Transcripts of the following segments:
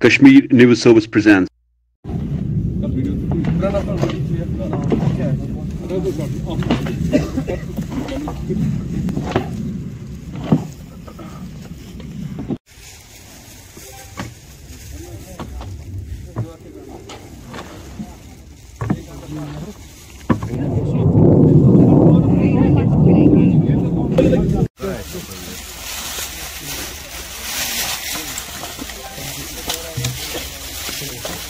Kashmir News Service presents.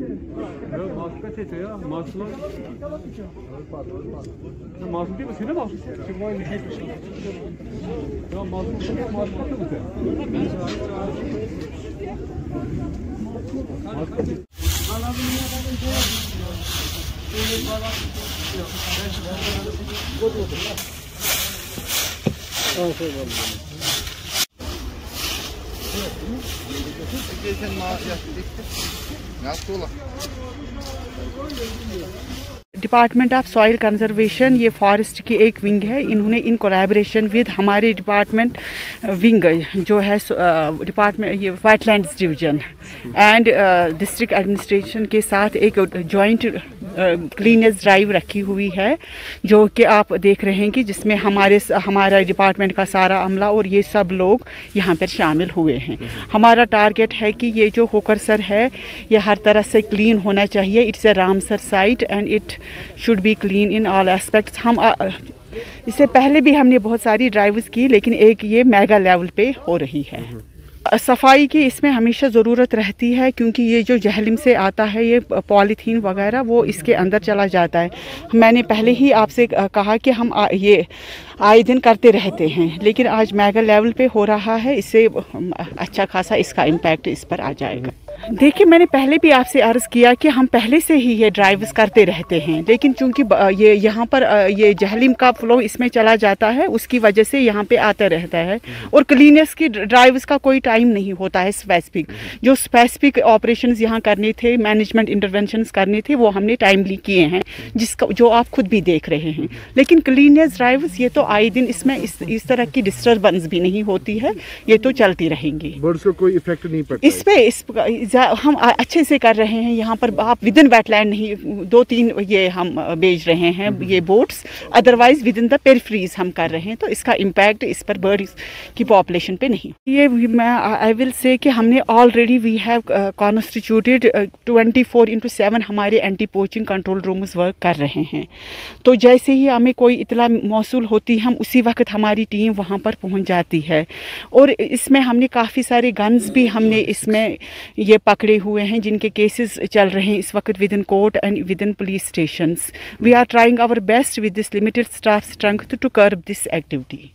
Mask पे थे या मास्क लो मास्क की मशीन है मास्क या मास्क के मास्क पे थे डिपार्टमेंट ऑफ़ सॉइल कंजर्वेशन ये फॉरेस्ट की एक विंग है। इन्होंने इन कोलैबोरेशन विद हमारे डिपार्टमेंट विंग जो है डिपार्टमेंट ये wetlands division and district administration के साथ एक जॉइंट क्लीनेस ड्राइव रखी हुई है जो कि आप देख रहे हैं कि जिसमें हमारे हमारा डिपार्टमेंट का सारा अमला और ये सब लोग यहाँ पर शामिल हुए हैं। हमारा टारगेट है कि ये जो होकर सर है ये हर तरह से क्लीन होना चाहिए। It's a Ramsar site and it should be clean in all aspects हम आ, इससे पहले भी हमने बहुत सारी ड्राइव्स की लेकिन एक ये मेगा लेवल पे हो रही है। सफ़ाई की इसमें हमेशा ज़रूरत रहती है क्योंकि ये जो जहलिम से आता है ये पॉलीथीन वगैरह वो इसके अंदर चला जाता है। मैंने पहले ही आपसे कहा कि हम आ, ये आए दिन करते रहते हैं लेकिन आज मेगा लेवल पे हो रहा है इससे अच्छा खासा इसका इम्पैक्ट इस पर आ जाएगा। देखिए मैंने पहले भी आपसे अर्ज़ किया कि हम पहले से ही ये ड्राइव्स करते रहते हैं लेकिन चूँकि ये यहाँ पर ये जहलीम का फ्लो इसमें चला जाता है उसकी वजह से यहाँ पे आता रहता है और क्लीनेस की ड्राइव्स का कोई टाइम नहीं होता है स्पेसिफिक जो स्पेसिफिक ऑपरेशन यहाँ करने थे मैनेजमेंट इंटरवेंशन करने थे वो हमने टाइमली किए हैं जिसका जो आप खुद भी देख रहे हैं। लेकिन क्लीनेस ड्राइव्स ये तो आए दिन इसमें इस इस तरह की डिस्टर्बेंस भी नहीं होती है ये तो चलती रहेंगी। बर्ड्स को कोई इफ़ेक्ट नहीं पड़ता। इस पे इस हम अच्छे से कर रहे हैं। यहाँ पर आप विद इन वेटलैंड नहीं दो तीन ये हम बेच रहे हैं ये boats otherwise within the peripheries हम कर रहे हैं। तो इसका इम्पैक्ट इस पर बर्ड की पॉपुलेशन पे नहीं। ये मैं आई विल से कि हमने already we have constituted twenty four into seven हमारे anti poaching control rooms work कर रहे हैं। तो जैसे ही हमें कोई इतला मौसू होती है हम उसी वक्त हमारी टीम वहाँ पर पहुँच जाती है। और इसमें हमने काफ़ी सारे गन्स भी हमने इसमें ये पकड़े हुए हैं, जिनके केसेस चल रहे हैं इस वक्त within court and within police station we are trying our best with this limited staff strength to curb this activity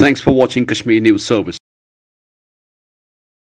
thanks for watching Kashmir news Service.